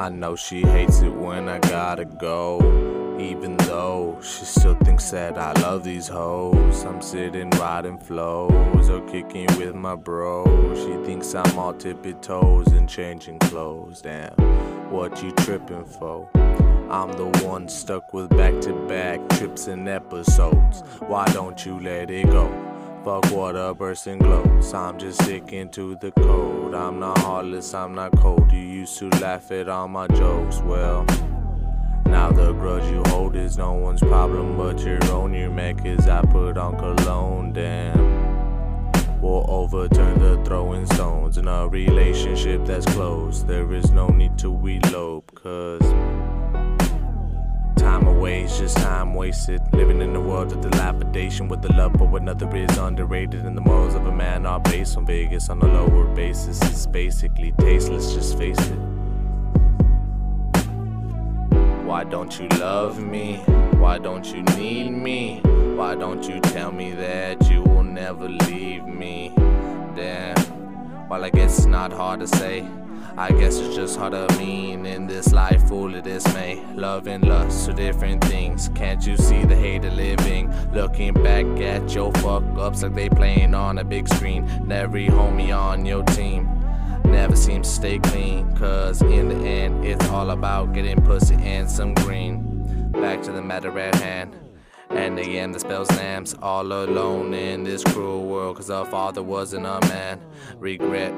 I know she hates it when I gotta go. Even though she still thinks that I love these hoes. I'm sitting riding flows or kicking with my bro. She thinks I'm all tippy toes and changing clothes. Damn, what you tripping for? I'm the one stuck with back to back trips and episodes. Why don't you let it go? Fuck water bursting glows. I'm just sticking to the code. I'm not heartless, I'm not cold. You used to laugh at all my jokes. Well, now the grudge you hold is no one's problem but your own. Your mad cause I put on cologne, damn. We'll overturn the throwing stones in a relationship that's closed. There is no need to elope, cause just time wasted. Living in a world of dilapidation with the love for another is underrated. And the morals of a man are based on Vegas on a lower basis. It's basically tasteless, just face it. Why don't you love me? Why don't you need me? Why don't you tell me that you will never leave me? Damn, well, I guess it's not hard to say. I guess it's just hard to mean in this life full of dismay. Love and lust are different things. Can't you see the hate of living? Looking back at your fuck ups like they playing on a big screen. And every homie on your team never seems to stay clean. Cause in the end, it's all about getting pussy and some green. Back to the matter at hand. And again, the spell slams all alone in this cruel world. Cause our father wasn't a man. Regret,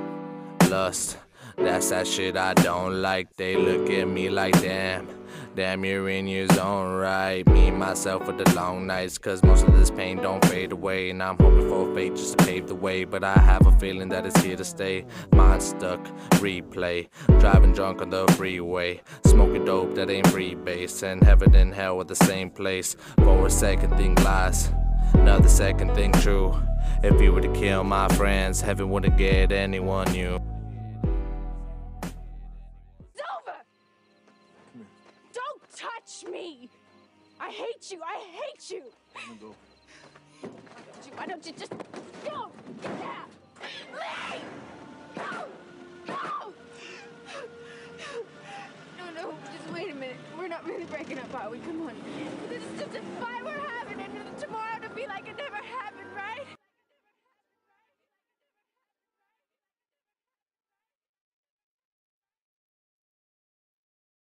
lust. That's that shit I don't like. They look at me like, damn, damn, you're in your zone, right? Me, myself, with the long nights, cause most of this pain don't fade away. And I'm hoping for fate just to pave the way. But I have a feeling that it's here to stay. Mind stuck, replay. Driving drunk on the freeway. Smoking dope that ain't free base. And heaven and hell are the same place. For a second, thing lies. Another second thing true. If you were to kill my friends, heaven wouldn't get anyone new. Touch me! I hate you! I hate you! Go. Why don't you, why don't you just go? Get out! Leave! Go! Go! No, no, just wait a minute. We're not really breaking up, are we? Come on. This is just a fight.